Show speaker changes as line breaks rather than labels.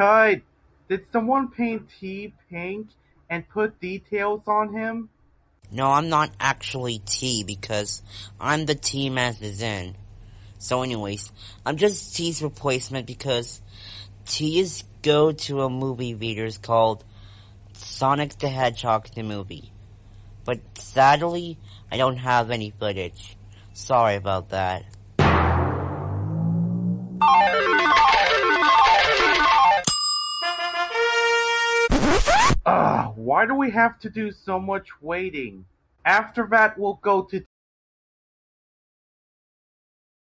Did someone paint T pink and put details on him?
No, I'm not actually T because I'm the T as is in. So anyways, I'm just T's replacement because T's go to a movie theaters called Sonic the Hedgehog the movie. But sadly, I don't have any footage. Sorry about that.
Ugh, why do we have to do so much waiting? After that, we'll go to